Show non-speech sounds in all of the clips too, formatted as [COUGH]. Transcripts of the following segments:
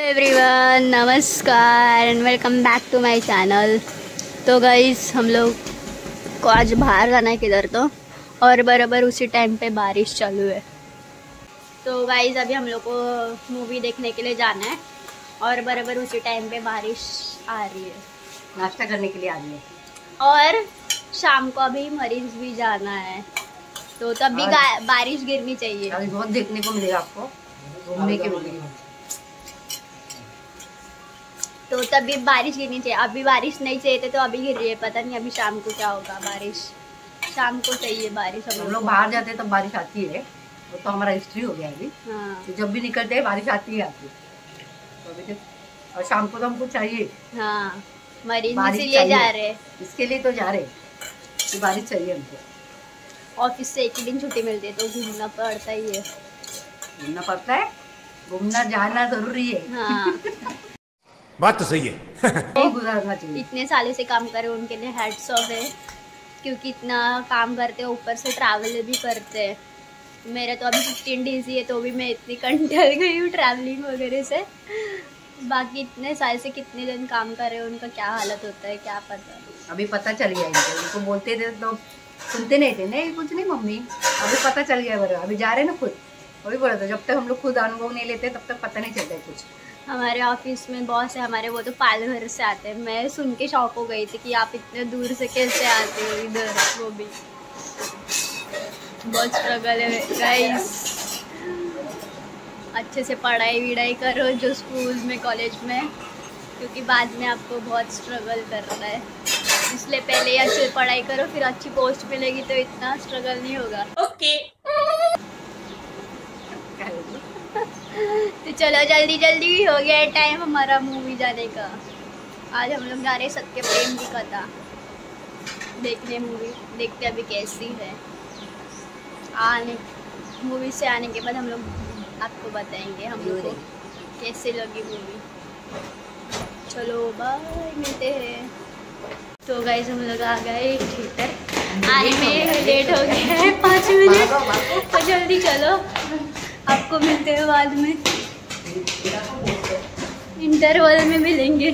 Everyone नमस्कार and welcome back to my channel तो guys हम लोग को आज बाहर जाना है किधर तो? और बराबर उसी टाइम पे बारिश चालू है। तो गाइस अभी हम लोग को मूवी देखने के लिए जाना है। और बराबर उसी टाइम पे बारिश आ रही है। नाश्ता करने के लिए आ रही है। और शाम को अभी मरीज़ भी जाना है। तो तब भी बारिश गिरनी चाहिए। अभी बहुत देखने को मिलेगा आपको। घूमने के मिलेगी तो तभी बारिश गिरनी चाहिए। अभी बारिश नहीं चाहिए तो अभी गिर रही है। पता नहीं अभी शाम को क्या होगा बारिश। शाम को चाहिए बारिश हम लोग बाहर जाते हैं तब बारिश आती है। वो तो हमारा हिस्ट्री हो गया अभी। हाँ। तो जब भी निकलते हैं बारिश आती ही आती है। तो अभी तो और शाम को तो हमको चाहिए। हाँ। मरीज़ इसीलिए जा रहे। हैं इसके लिए तो जा रहे। हैं कि बारिश चाहिए हमको। ऑफ़िस से एक ही दिन छुट्टी मिलती है तो घूमना पड़ता ही है। घूमना पड़ता है। घूमना जाना ज़रूरी है। हाँ। [LAUGHS] बात तो सही है। नहीं गुजारना चाहिए इतने सालों से काम करे उनके लिए हेड्स ऑफ़ है। क्योंकि इतना काम करते हैं ऊपर से ट्रैवल भी करते हैं। मेरे तो अभी फिफ्टीन डेज़ ही है तो भी मैं इतनी कंटल गई हूँ ट्रैवलिंग वगैरह से। बाकी इतने साल से कितने दिन काम कर रहे हैं उनका क्या हालत होता है क्या पता? अभी पता चल गया इनको इनको बोलते थे तो सुनते नहीं थे। नहीं कुछ नहीं मम्मी अभी पता चल गया बड़ा अभी जा रहे हैं ना खुद। वही बोला था जब तक हम लोग खुद अनुभव नहीं लेते तब तक पता नहीं चलता है कुछ। हमारे ऑफ़िस में बॉस है, हमारे वो तो पालघर से आते हैं। मैं सुन के शॉक हो गई थी कि आप इतने दूर से कैसे आते हो इधर, वो भी। बहुत स्ट्रगल है अच्छे से पढ़ाई विढ़ाई करो जो स्कूल में कॉलेज में, क्योंकि बाद में आपको बहुत स्ट्रगल करना है। इसलिए पहले ही अच्छे पढ़ाई करो, फिर अच्छी पोस्ट मिलेगी तो इतना स्ट्रगल नहीं होगा। है वो? तो चलो जल्दी जल्दी हो गया टाइम हमारा मूवी जाने का। आज हम लोग जा रहे सत्य प्रेम की कथा। देखने मूवी देखते अभी कैसी है। आने मूवी से आने के बाद हम लोग आपको बताएँगे हम लोग कैसे लगी मूवी चलो बाय मिलते हैं। तो गाइस हम लोग आ गए थिएटर आने में लेट हो गया है पाँच मिनट। तो जल्दी चलो। आपको मिलते हैं बाद में। इंटरवल में मिलेंगे।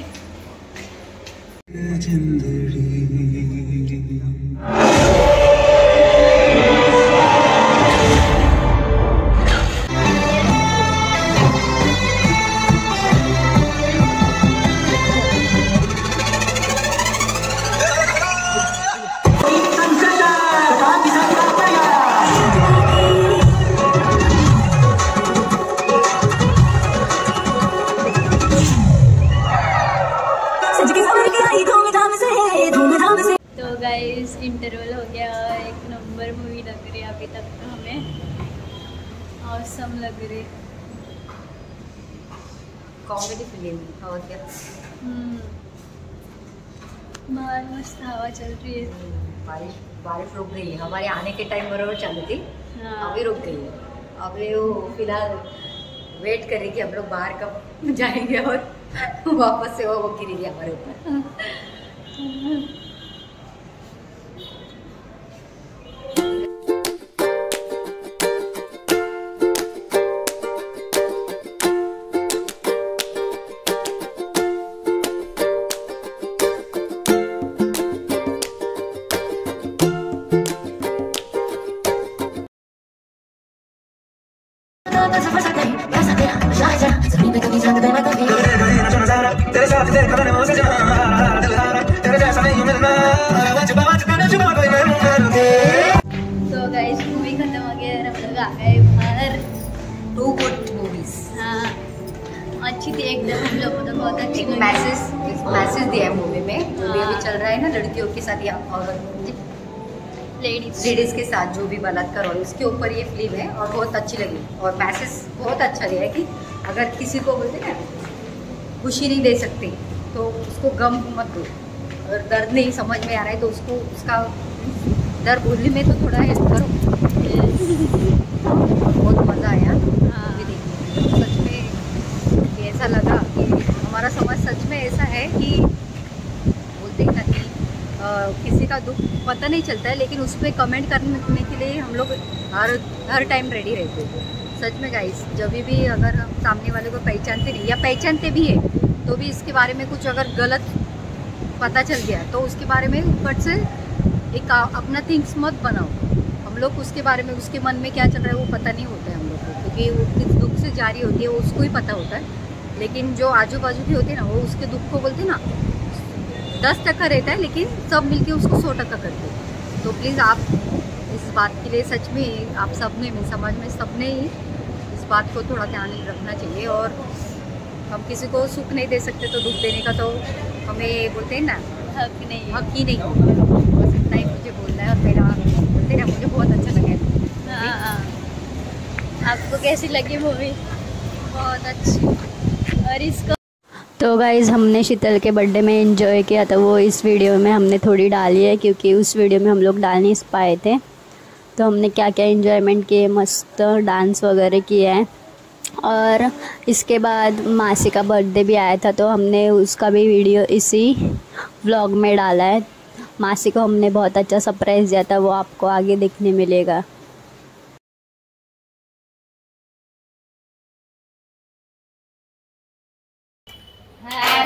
के टाइम बराबर चालू थी। हाँ। अभी रुक गई अभी वो फ़िलहाल वेट कर रही कि हम लोग बाहर कब [LAUGHS] जाएँगे और [LAUGHS] वापस से वो गिरेगी हमारे ऊपर। थी एकदम हम लोग को तो बहुत अच्छी एक मैसेज मैसेज दिया है मूवी में। मूवी। अभी चल रहा ना लड़कियों के साथ या और लेडीज़ लेडीज़ के साथ जो भी बलात्कार हो उसके ऊपर ये फ़िल्म है और बहुत अच्छी लगी। और मैसेज बहुत अच्छा दिया है कि अगर किसी को बोलते ना खुशी नहीं दे सकते तो उसको गम मत दो। अगर दर्द नहीं समझ में आ रहा है तो उसको उसका दर्द बोलने में तो थोड़ा हेल्प करो। बहुत मज़ा आया हाँ। मूवी देखने में सच में कि ऐसा लगा कि हमारा समाज सच में ऐसा है कि बोलते हैं ना कि किसी का दुख पता नहीं चलता है, लेकिन उस पर कमेंट करने के लिए हम लोग हर हर टाइम रेडी रहते थे सच में गाइस जब भी अगर हम सामने वाले को पहचानते नहीं, या पहचानते भी है तो भी इसके बारे में कुछ अगर गलत पता चल गया तो उसके बारे में फट से एक अपना थिंग्स मत बनाओ। हम लोग उसके बारे में, उसके मन में क्या चल रहा है, वो पता नहीं होता है हम लोग को, क्योंकि वो किस दुख से जारी होती है, उसको ही पता होता है। लेकिन जो आजू बाजू के होते हैं ना वो उसके दुख को बोलते ना दस टक्का रहता है लेकिन सब मिलके उसको सौ टक्का करते हैं। तो प्लीज़ आप इस बात के लिए सच में आप सबने में समाज में सबने ही इस बात को थोड़ा ध्यान रखना चाहिए और हम किसी को सुख नहीं दे सकते तो दुख देने का तो हमें बोलते हैं ना हक नहीं। हक ही नहीं बस इतना ही मुझे बोलना है और मेरा बोलते हैं ना मुझे बहुत अच्छा लगा हाँ, हाँ। आपको कैसी लगी मूवी बहुत अच्छी। और इसको तो गाइज़ हमने शीतल के बर्थडे में एंजॉय किया था। वो इस वीडियो में हमने थोड़ी डाली है, क्योंकि उस वीडियो में हम लोग डाल नहीं पाए थे। तो हमने क्या क्या इन्जॉयमेंट किए, मस्त डांस वगैरह किया है। और इसके बाद मासी का बर्थडे भी आया था तो हमने उसका भी वीडियो इसी व्लॉग में डाला है। मासी को हमने बहुत अच्छा सरप्राइज़ दिया था, वो आपको आगे देखने मिलेगा।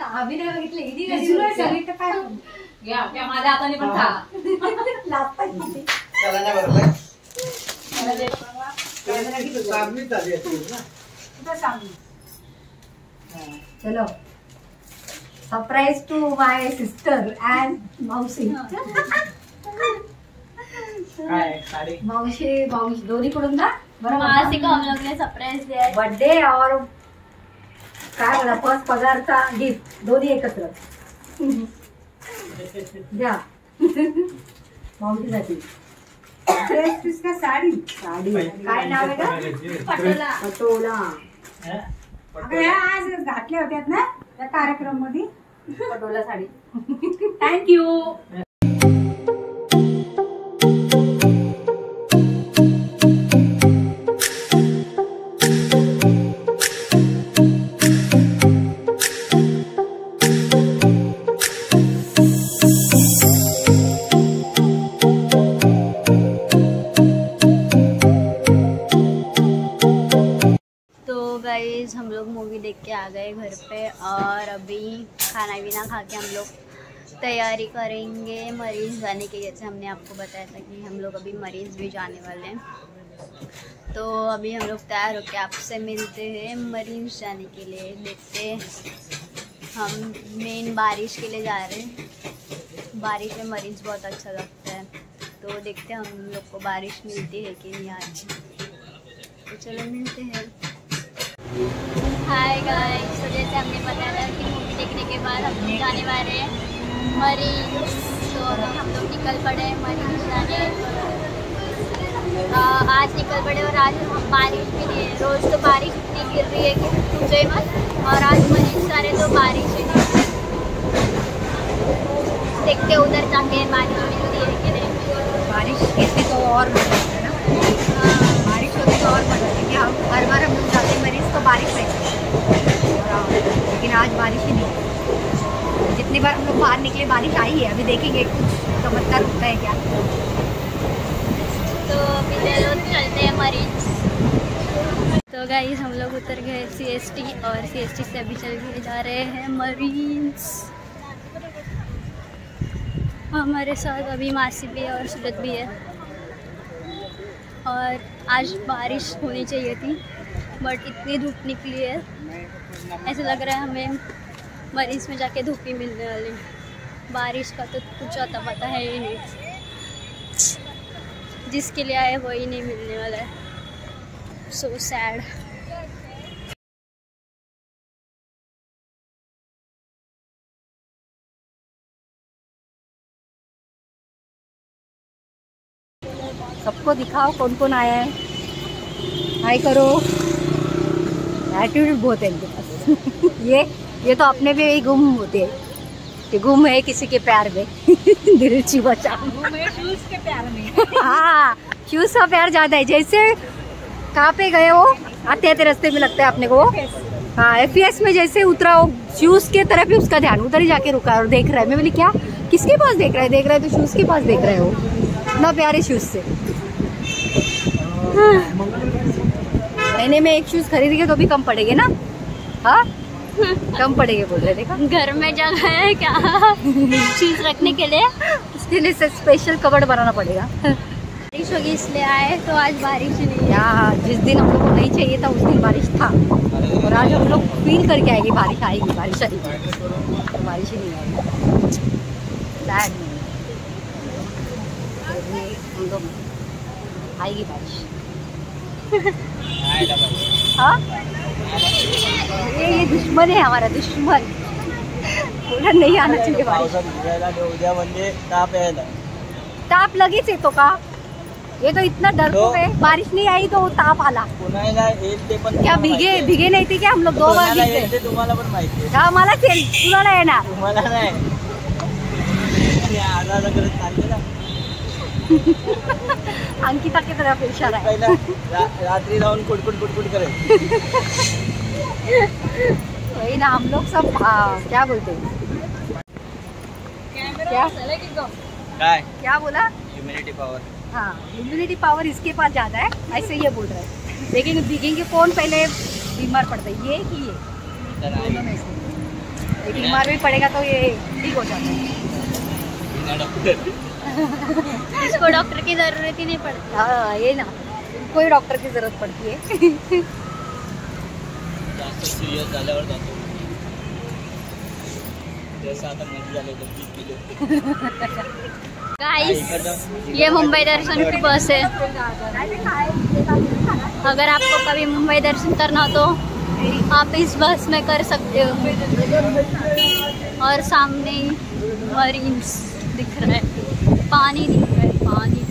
आम्ही नाही बघितलं इथे माझ्या हाताने पण खा चला बरोबर ना surprise to my sister and मावशी मावशी मावशी दोन्ही कडून ना मासी को हम लोग ने सरप्राइज़ दिया बर्थडे और काय बोला फर्स्ट पगारचा गिफ्ट दोन्ही एकत्र. द्या. मावशीसाठी ड्रेस पीस का साडी? साडी. काय नाव आहे का? पटोला. पटोला. अगं ह्या आज घातल्या होत्यात ना त्या कार्यक्रममध्ये पटोला साडी. थँक्यू आ गए घर पे और अभी खाना पीना खा के हम लोग तैयारी करेंगे मरीज़ जाने की जैसे हमने आपको बताया था कि हम लोग अभी मरीज़ भी जाने वाले हैं। तो अभी हम लोग तैयार होकर आपसे मिलते हैं मरीज़ जाने के लिए। देखते हम मेन बारिश के लिए जा रहे हैं। बारिश में मरीज़ बहुत अच्छा लगता है। तो देखते हम लोग को बारिश मिलती है कि नहीं आज। तो चलो मिलते हैं। हाय गाइस तो जैसे हमने बताया था कि मूवी देखने के बाद हम लोग जाने वाले हैं मरीज़ तो हम लोग निकल पड़े मरीज़ जाने आज निकल पड़े और आज हम बारिश भी नहीं है रोज़ तो बारिश इतनी गिर रही है कि पूछो ही मत। और आज मरीज़ रहे तो बारिश ही नहीं देखते उधर जाके बारिश मिलती है कि नहीं बारिश गिरती तो और मज़ा आता है ना हाँ, बारिश होती तो और मज़ा आता है कि हम हर बार हम लोग जाते हैं मरीज़ तो बारिश रहती है और हाँ, लेकिन आज बारिश ही नहीं है। जितनी बार हम लोग बाहर निकले, बारिश आई है, अभी देखेंगे कुछ चमत्कार तो होता है क्या। तो अभी चलो चलते हैं मरीज़ तो गाइस हम लोग उतर गए सीएसटी और सीएसटी से अभी चल के जा रहे हैं मरीज़ हमारे साथ अभी मासी भी है और सूरत भी है। और आज बारिश होनी चाहिए थी बट इतनी धूप निकली है। ऐसा लग रहा है हमें मरीज़ में जाके धूप ही मिलने वाली है। बारिश का तो कुछ आता पता है ही नहीं। जिसके लिए आए वही नहीं मिलने वाला है। सो सैड सबको दिखाओ कौन कौन आया है। हाय करो। एटीट्यूड बहुत है इनके पास। [LAUGHS] ये ये तो अपने पे ही गुम होते हैं। कि गुम है किसी के प्यार में। [LAUGHS] दिल ची बचा शूज़ के प्यार में। हाँ शूज़ का प्यार ज़्यादा है। जैसे कहाँ पे गए वो आते आते रास्ते में लगता है अपने को। हाँ एफ़ में जैसे उतरा वो शूज़ के तरफ़ ही उसका ध्यान उधर ही जाके रुका और देख रहा है। मैं बोली क्या? किसके पास देख रहा है? देख रहा है तो शूज़ के पास देख रहा है। वो इतना प्यारे शूज़ से। हाँ। महीने में एक शूज़ खरीदेंगे तो भी कम पड़ेंगे ना। हाँ? कम पड़ेंगे बोल रहे देखा? घर में जगह है क्या? चीज़ रखने के लिए? उसके लिए स्पेशल कबर्ड बनाना पड़ेगा। बारिश होगी इसलिए आए तो आज बारिश ही नहीं है। यहाँ जिस दिन हम लोग को नहीं चाहिए था उस दिन बारिश था। और आज हम लोग फील करके आएगी बारिश आएगी बारिश आएगी। तो बारिश ही नहीं आएगी। सैड तो ये हम लोग आएगी बारिश। हाँ? ये ये दुश्मन है हमारा दुश्मन। बोला नहीं आना चाहिए बारिश। ताप लगेच येतो का ये तो इतना डरपोक तो- है बारिश नहीं आई तो ताप आला। ते क्या भिगे भिगे नाही थे क्या हम लोग? दो बार भिगे ते तुम्हाला पण माहिती हा मला तेल तुला नाही येणार तुम्हाला नाही. [LAUGHS] अंकिता की तरफ़ इशारा है। रात्री राहून कुडकुड कुडकुड करेल वही ना हम लोग सब हाँ, क्या बोलते हैं? क्या? काय? क्या बोला? ह्युमिनिटी पॉवर हाँ इम्यूनिटी पावर इसके पास ज़्यादा है ऐसे ये बोल रहे हैं। लेकिन दिखेंगे कौन पहले बीमार पड़ता है ये कि ये? दोनों में से। ये बीमार भी पड़ेगा तो ये ठीक हो जाता है। इसको डॉक्टर की ज़रूरत ही नहीं पड़ती। हाँ ये ना। कोई डॉक्टर की ज़रूरत पड़ती है। जास्त झाल्यावर जातो जसं आता मध्ये झाले तर बीस किलो गाइस ये मुंबई दर्शन की बस है। अगर आपको कभी मुंबई दर्शन करना हो तो आप इस बस में कर सकते हो। और सामने मरीन्स दिख रहा है। पानी दिख रहा है पानी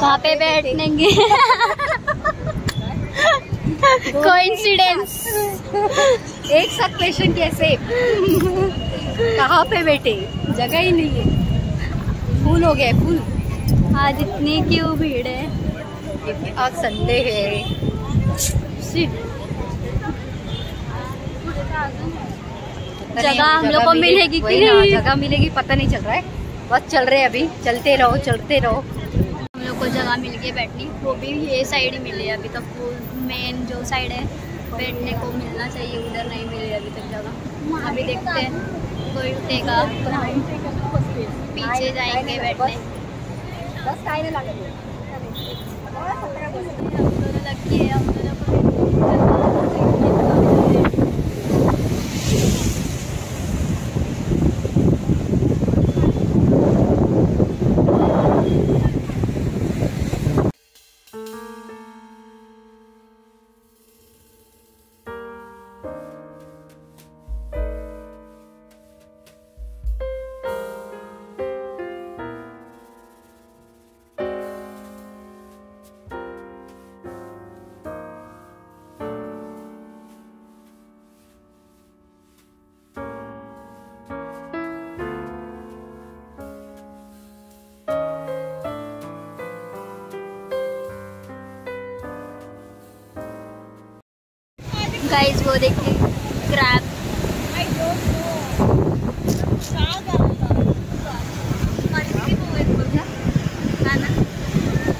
कहाँ पे बैठेंगे कोइंसिडेंस एक साथ क्वेश्चन कैसे? कहाँ पे बैठे? जगह ही नहीं है। फूल हो गया फूल। आज इतनी क्यों भीड़ है? आज संडे है। जगह हम लोग को मिलेगी कि नहीं? जगह मिलेगी पता नहीं चल रहा है। बस चल रहे अभी। चलते रहो चलते रहो। को जगह मिल गई बैठनी वो भी ये साइड ही मिली है अभी तक वो मेन जो साइड है बैठने को मिलना चाहिए उधर नहीं मिली अभी तक जगह। अभी देखते हैं कोई उठेगा पीछे जाएँगे बैठने। हम दोनों है हम दोनों को गाइस वो देखिए क्रैब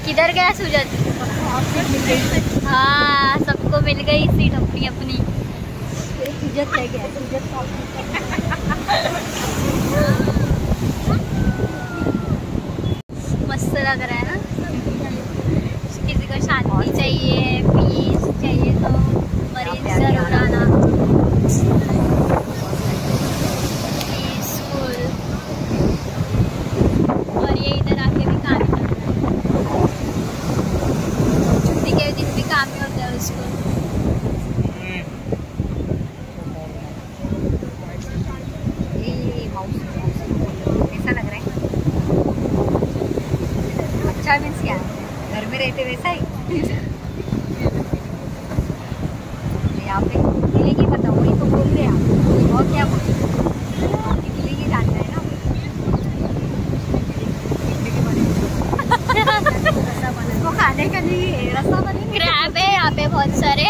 किधर गया सूरज? हाँ सबको मिल गई सीट अपनी अपनी। इज़्ज़त ले गया इज़्ज़त मस्त लग रहा है ना? किसी को शांति चाहिए पीस चाहिए तो मरीज़ ज़रूर आना पीसफुल और ये इधर आके भी काम ही करना है छुट्टी के दिन भी काम ही होता है उसको ये माउस कैसा लग रहा है अच्छा मीन्स क्या घर में रहते वैसा ही यहाँ पे मिलेगी बताओ वही तो बोल रहे आप और क्या बोल मिलेगी जानना है ना उसको खाने के लिए रस्ता बनेंगे क्रैब है यहाँ पे बहुत सारे।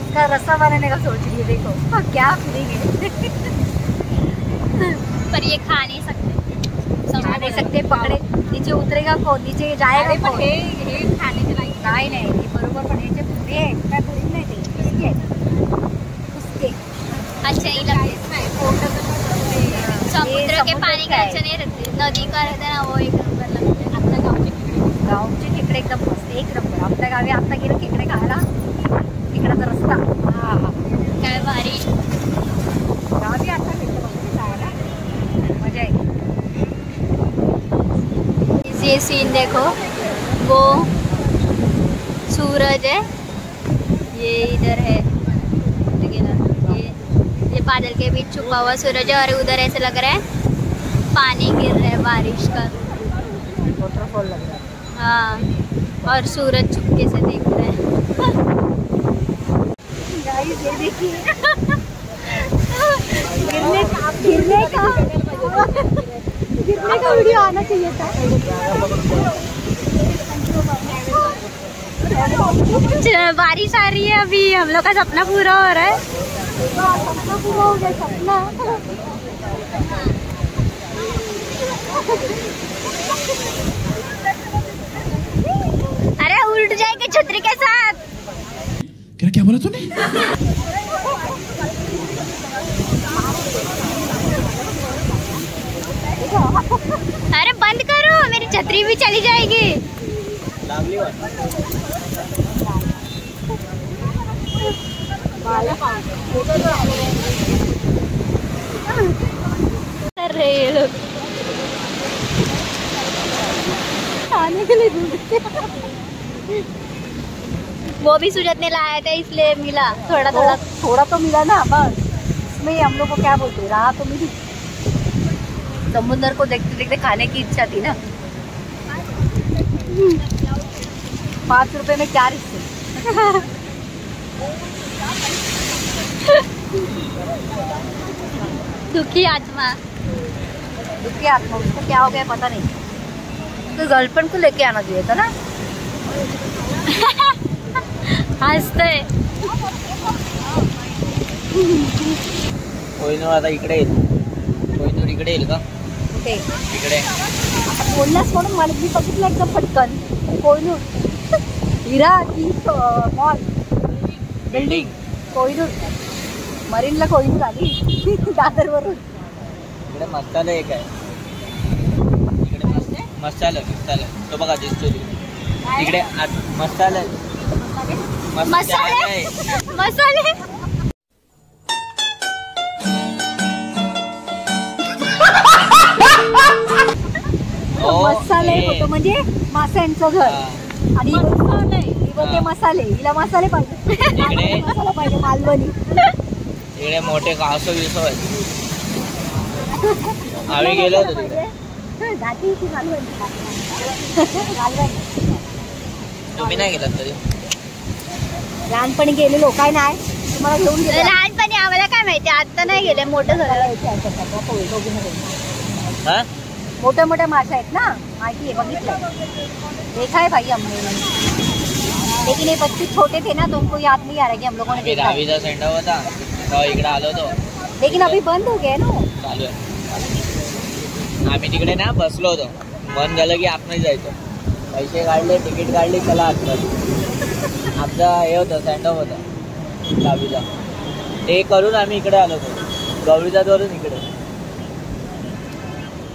उसका रस्सा बनाने का सोच रही है देखो। हाँ, क्या फीलिंग है। पर ये खा नहीं सकते। खा नहीं सकते पकड़े। नीचे उतरेगा कौन? नीचे जाएगा कौन? खाने चलाई नाही नाही ते बरोबर पण याचे पुढे आहे काय पुढे नाही ते उसके। अच्छा ही लगती समुद्र के पानी का अच्छा नहीं रखते नदी का रहता है ना वो एक नंबर लगता है अपना गाँव के किनारे. गावचे खेकडे एकदम मस्त एक नंबर. आपल्या गावी आता गेलो खेकडे खायला. तिकडाचा रस्ता. हा हा काय भारी. गावी आता वगैरे जायला. मज़ा आहे ये सीन देखो. वो सूरज है. ये इधर है. ये ये बादल के बीच छुपा हुआ सूरज है और उधर ऐसे लग रहा है पानी गिर रहा है बारिश का. वॉटरफॉल लग रहा है. हाँ. और सूरज चुपके से देख रहे हैं। ये देखिए। गिरने का गिरने का गिरने का वीडियो आना चाहिए था। बारिश आ रही है अभी। हम लोग का सपना पूरा हो रहा है सपना पूरा हो गया सपना। उल्ट जाएँगे छतरी के साथ। क्या क्या बोला तूने? अरे बंद करो मेरी छतरी भी चली जाएगी। कर रहे ये लोग। खाने के लिए ढूंढते [LAUGHS] वो भी सूरज ने लाया था इसलिए मिला थोड़ा थोड़ा। थोड़ा तो मिला ना बस। इसमें हम लोग को क्या बोलते राह तो मिली। समुद्र को देखते देखते खाने की इच्छा थी ना। पाँच रुपए में चार हिस्से [LAUGHS] दुखी आत्मा। दुखी आत्मा उसको क्या हो गया पता नहीं। तो गर्लफ्रेंड को लेके आना चाहिए था ना। [LAUGHS] हंसते कोहिनूर आता इकडे येईल. कोहिनूर इकडे येईल का? इकडे. बोललास म्हणून मला मी बघितलं एकदम पटकन. कोयनूर. हिरा की मॉल बिल्डिंग कोयनूर. मरीनला कोयनूर आली. [LAUGHS] दादरवरून. इकडे मसाला एक आहे. इकडे मस- मसाला मसाला तो बघा दिसतो तिकडे तिकडे आत मसाला आहे. मसाला आहे. मसाले मसाले ओ, मसाले हे. होतं म्हणजे माशांचं घर हा. आणि ही बोलते- ही बोलते हा. मसाले हिला मसाले पाहिजे इकडे मसाला पाहिजे मालवणी इकडे मोठे कासव विसव आहेत आम्ही गेलो होतो तिकडे जाती की मालवणी मालवणी तुम्ही नाही गेलात कधी लहानपणी गेलेलो काय नाही. तुम्हाला घेऊन गेलो. लहानपणी आम्हाला काय माहिती आता नाही गेले मोठं झालं. मोठ्या मोठ्या माशा आहेत ना. माहिती आहे बघितलं देखा है भाई हमने लेकिन ये बच्चे छोटे थे ना तो उनको याद नहीं आ रहा कि हम लोगों ने देखा है। होता तेव्हा इकडे आलो होतो लेकिन अभी बंद हो गया ना चालू आहे आम्ही तिकडे ना बसलो होतो. बंद झालं की जायचं. पैसे काढले तिकीट काढली चला आतमध्ये. आमचा हे होतं सँडऑफ होता दहावीला ते करून आम्ही इकडे आलो होतो. गौरीजात वरून इकडे.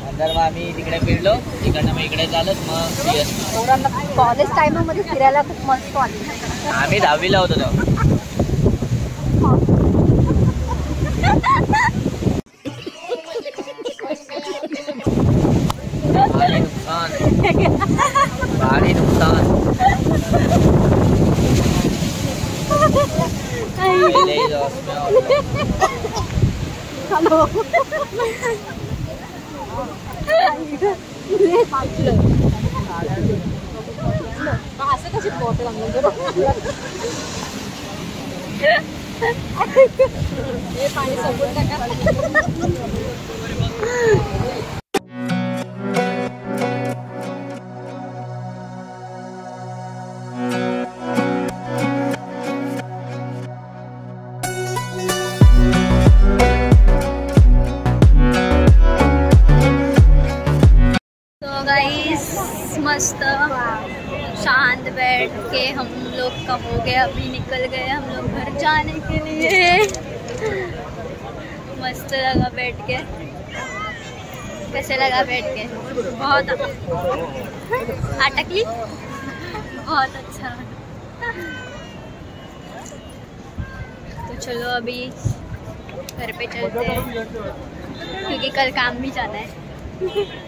नंतर मग आम्ही तिकडे फिरलो. तिकडनं मग इकडे चालत मग. कॉलेज टाइममध्ये फिरायला खूप मस्त आम्ही दहावीला होतो तेव्हा. Makasih kasi bote lang lang diba? Eh, panis ang buta ka. बहुत अटकली बहुत अच्छा। तो चलो अभी घर पे चलते हैं, क्योंकि कल काम भी जाना है।